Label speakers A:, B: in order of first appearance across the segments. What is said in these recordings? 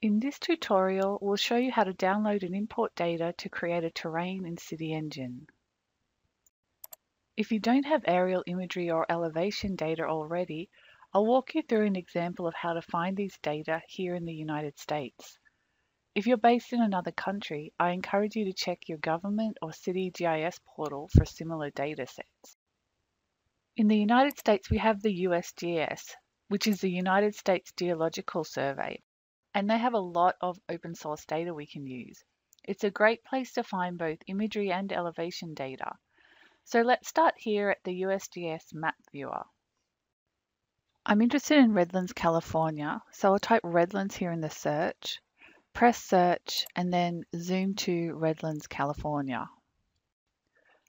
A: In this tutorial, we'll show you how to download and import data to create a terrain in CityEngine. If you don't have aerial imagery or elevation data already, I'll walk you through an example of how to find these data here in the United States. If you're based in another country, I encourage you to check your government or city GIS portal for similar data sets. In the United States, we have the USGS, which is the United States Geological Survey, and they have a lot of open source data we can use. It's a great place to find both imagery and elevation data. So let's start here at the USGS map viewer. I'm interested in Redlands, California, so I'll type Redlands here in the search, press search, and then zoom to Redlands, California.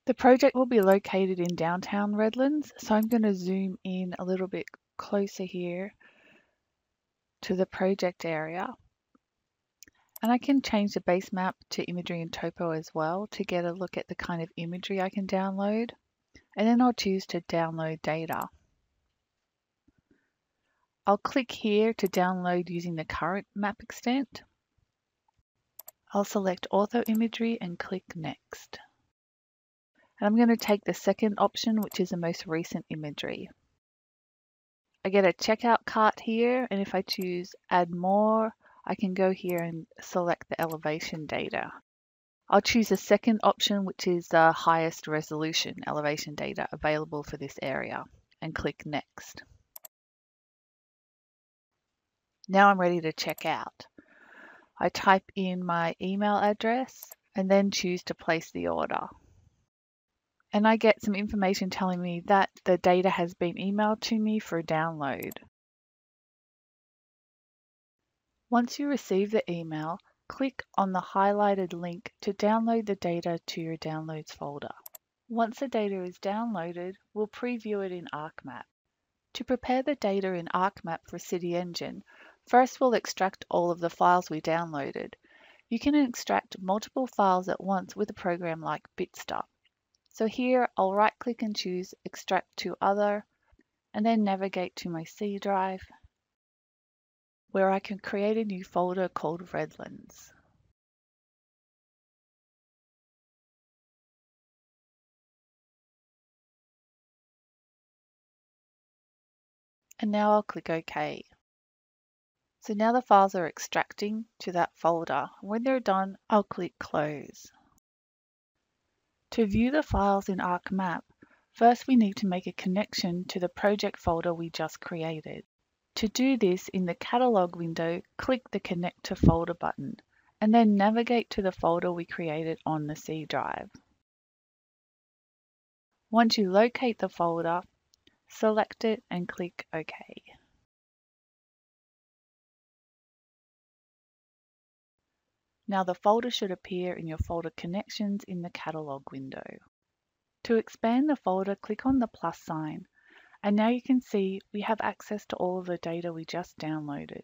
A: The project will be located in downtown Redlands, so I'm going to zoom in a little bit closer here to the project area. And I can change the base map to imagery and topo as well to get a look at the kind of imagery I can download. And then I'll choose to download data. I'll click here to download using the current map extent. I'll select Ortho Imagery and click Next. And I'm going to take the second option, which is the most recent imagery. I get a checkout cart here, and if I choose Add More, I can go here and select the elevation data. I'll choose the second option, which is the highest resolution elevation data available for this area, and click Next. Now I'm ready to check out. I type in my email address and then choose to place the order. And I get some information telling me that the data has been emailed to me for download. Once you receive the email, click on the highlighted link to download the data to your Downloads folder. Once the data is downloaded, we'll preview it in ArcMap. To prepare the data in ArcMap for CityEngine, First, we'll extract all of the files we downloaded. You can extract multiple files at once with a program like Bitstar. So here, I'll right click and choose Extract to Other, and then navigate to my C drive, where I can create a new folder called Redlands. And now I'll click OK. So now the files are extracting to that folder. When they're done, I'll click Close. To view the files in ArcMap, first we need to make a connection to the project folder we just created. To do this, in the Catalog window, click the Connect to Folder button, and then navigate to the folder we created on the C drive. Once you locate the folder, select it and click OK. Now the folder should appear in your folder connections in the catalog window. To expand the folder, click on the plus sign, and now you can see we have access to all of the data we just downloaded.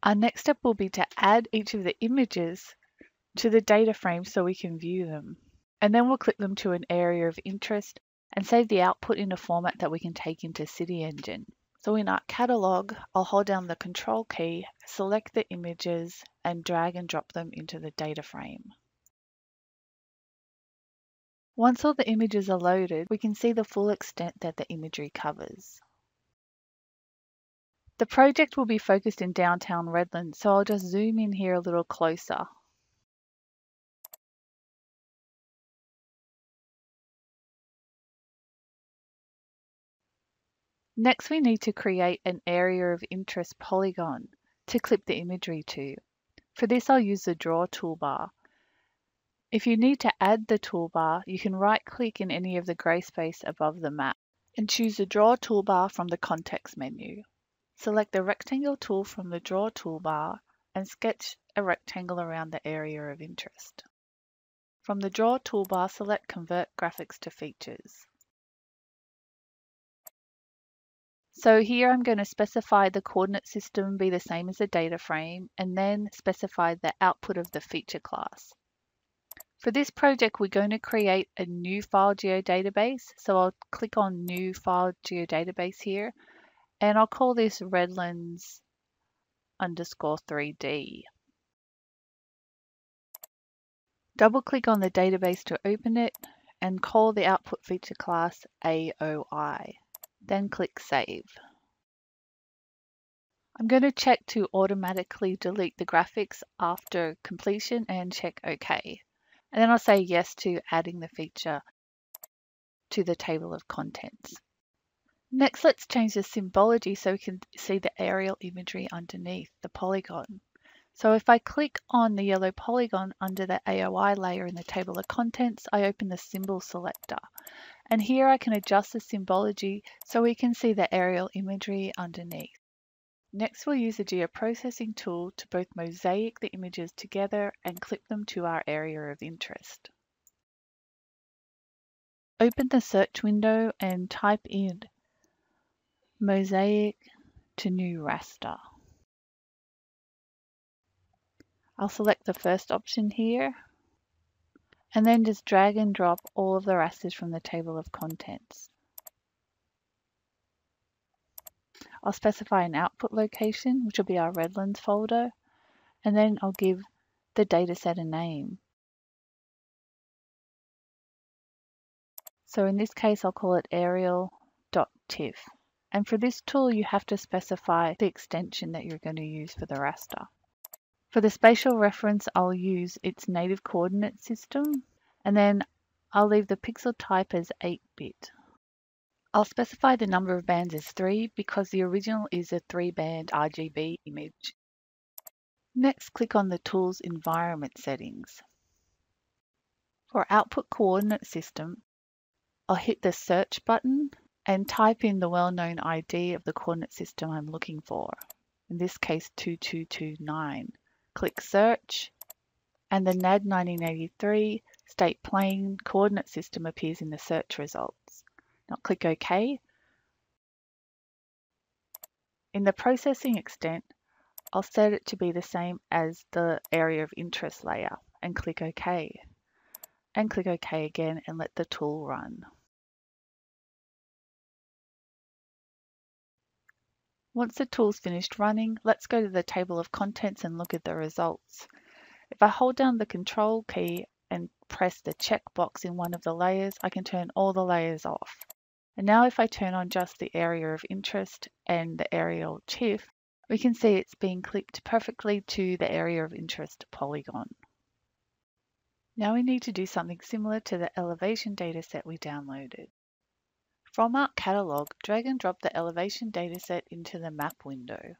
A: Our next step will be to add each of the images to the data frame so we can view them. And then we'll click them to an area of interest and save the output in a format that we can take into CityEngine. So in our catalog, I'll hold down the control key, select the images and drag and drop them into the data frame. Once all the images are loaded, we can see the full extent that the imagery covers. The project will be focused in downtown Redlands, so I'll just zoom in here a little closer. Next, we need to create an area of interest polygon to clip the imagery to. For this, I'll use the Draw toolbar. If you need to add the toolbar, you can right-click in any of the grey space above the map and choose the Draw toolbar from the context menu. Select the Rectangle tool from the Draw toolbar and sketch a rectangle around the area of interest. From the Draw toolbar, select Convert Graphics to Features. So here I'm going to specify the coordinate system be the same as the data frame and then specify the output of the feature class. For this project, we're going to create a new file geodatabase. So I'll click on new file geodatabase here And I'll call this Redlands underscore 3D. Double click on the database to open it and call the output feature class AOI. Then click Save. I'm going to check to automatically delete the graphics after completion and check OK. And then I'll say yes to adding the feature to the table of contents. Next, let's change the symbology so we can see the aerial imagery underneath the polygon. So if I click on the yellow polygon under the AOI layer in the table of contents, I open the symbol selector. And here I can adjust the symbology so we can see the aerial imagery underneath. Next, we'll use the geoprocessing tool to both mosaic the images together and clip them to our area of interest. Open the search window and type in mosaic to new raster. I'll select the first option here and then just drag and drop all of the rasters from the table of contents. I'll specify an output location, which will be our Redlands folder, and then I'll give the dataset a name. So in this case, I'll call it aerial.tiff. And for this tool, you have to specify the extension that you're going to use for the raster. For the spatial reference, I'll use its native coordinate system, and then I'll leave the pixel type as 8-bit. I'll specify the number of bands as 3 because the original is a 3-band RGB image. Next, click on the tool's environment settings. For output coordinate system, I'll hit the search button and type in the well-known ID of the coordinate system I'm looking for, in this case 2229. Click search and the NAD 1983 state plane coordinate system appears in the search results. Now click OK. In the processing extent, I'll set it to be the same as the area of interest layer and click OK. And click OK again and let the tool run. Once the tool's finished running, let's go to the table of contents and look at the results. If I hold down the control key and press the checkbox in one of the layers, I can turn all the layers off. And now if I turn on just the area of interest and the aerial TIFF, we can see it's being clipped perfectly to the area of interest polygon. Now we need to do something similar to the elevation dataset we downloaded. From our catalog, drag and drop the elevation dataset into the map window.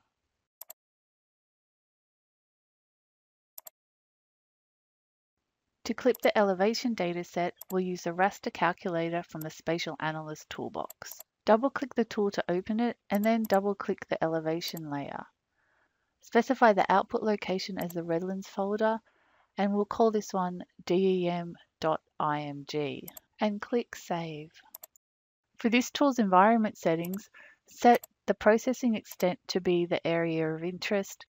A: To clip the elevation dataset, we'll use the raster calculator from the Spatial Analyst toolbox. Double-click the tool to open it, and then double-click the elevation layer. Specify the output location as the Redlands folder, and we'll call this one dem.img, and click Save. For this tool's environment settings, set the processing extent to be the area of interest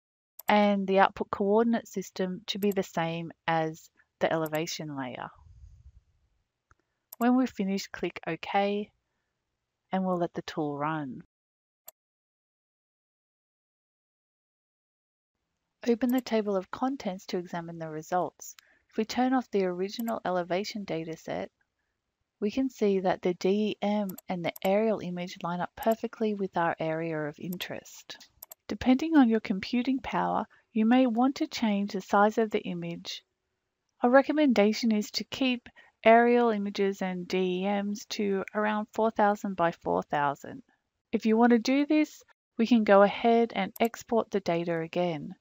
A: and the output coordinate system to be the same as the elevation layer. When we're finished, click OK and we'll let the tool run. Open the table of contents to examine the results. If we turn off the original elevation dataset, we can see that the DEM and the aerial image line up perfectly with our area of interest. Depending on your computing power, you may want to change the size of the image a recommendation is to keep aerial images and DEMs to around 4000 by 4000. If you want to do this, we can go ahead and export the data again.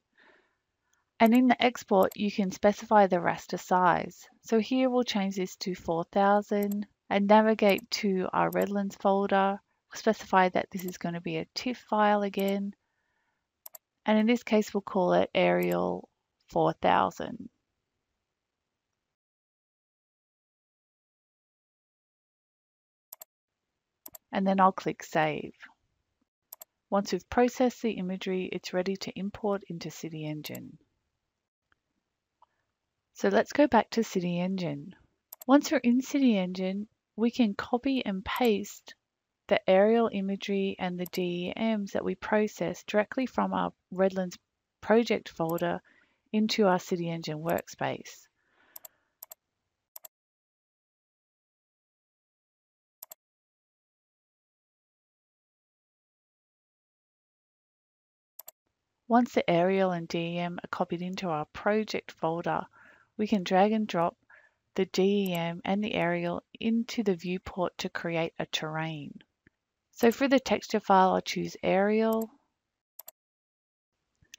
A: And in the export, you can specify the raster size. So here we'll change this to 4000 and navigate to our Redlands folder, specify that this is going to be a TIFF file again. And in this case, we'll call it aerial 4000. and then I'll click Save. Once we've processed the imagery, it's ready to import into CityEngine. So let's go back to CityEngine. Once we're in CityEngine, we can copy and paste the aerial imagery and the DEMs that we process directly from our Redlands project folder into our CityEngine workspace. Once the aerial and DEM are copied into our project folder, we can drag and drop the DEM and the aerial into the viewport to create a terrain. So for the texture file, I'll choose aerial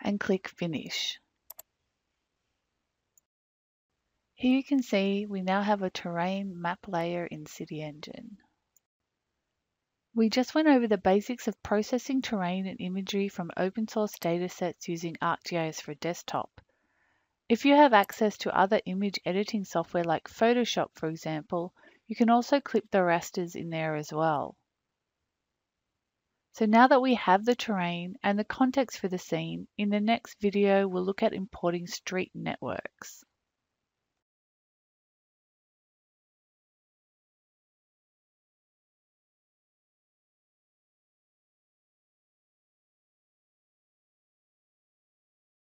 A: and click finish. Here you can see we now have a terrain map layer in CityEngine. We just went over the basics of processing terrain and imagery from open source datasets using ArcGIS for desktop. If you have access to other image editing software like Photoshop, for example, you can also clip the rasters in there as well. So now that we have the terrain and the context for the scene, in the next video we'll look at importing street networks.